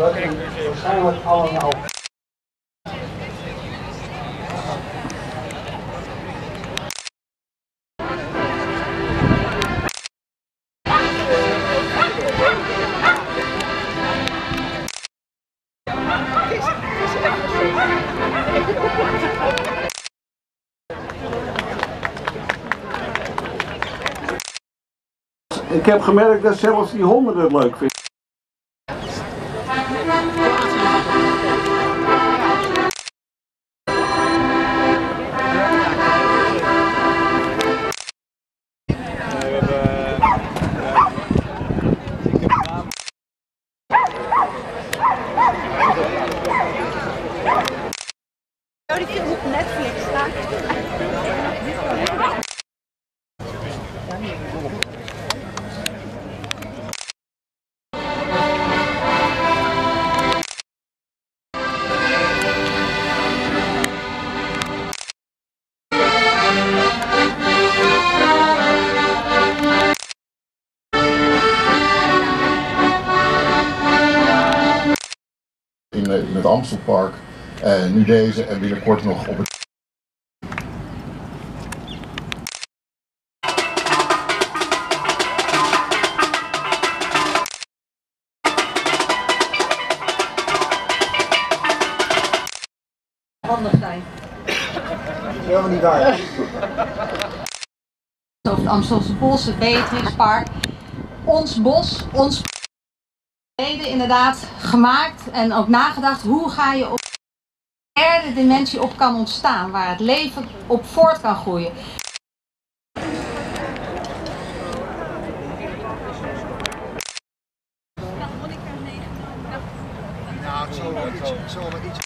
Dat u waarschijnlijk allemaal Ik heb gemerkt dat zelfs die honden het leuk vinden. Film op Netflix staat. in het Amstelpark. En nu deze en binnenkort nog op het. Handig zijn. Helemaal niet waar. Over het Amstelse Bos, het Beatrixpark. Ons bos, ons verleden inderdaad gemaakt en ook nagedacht hoe ga je op derde dimensie op kan ontstaan, waar het leven op voort kan groeien. Nou, het zal wel iets. Het zal wel iets.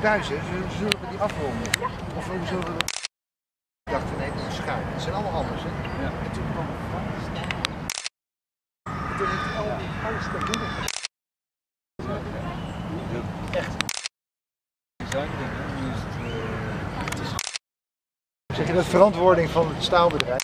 Thuis, hè, zullen, zullen we die afronden? Of zullen we dat? Ik dacht, nee, dat is schuin. Het zijn allemaal anders, hè? En toen kwam alles te doen. Echt. Zeg je dat verantwoording van het staalbedrijf?